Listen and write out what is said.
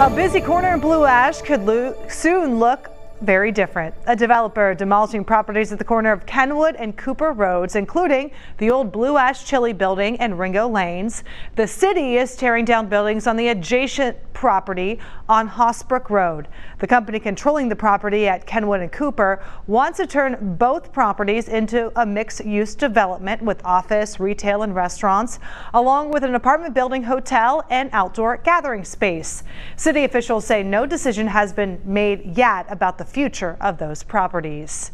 A busy corner in Blue Ash could lo soon look very different. A developer demolishing properties at the corner of Kenwood and Cooper Roads, including the old Blue Ash Chili building and Ringo Lanes. The city is tearing down buildings on the adjacent property on Hosbrook Road. The company controlling the property at Kenwood and Cooper wants to turn both properties into a mixed-use development with office, retail, and restaurants, along with an apartment building, hotel, and outdoor gathering space. City officials say no decision has been made yet about the future of those properties.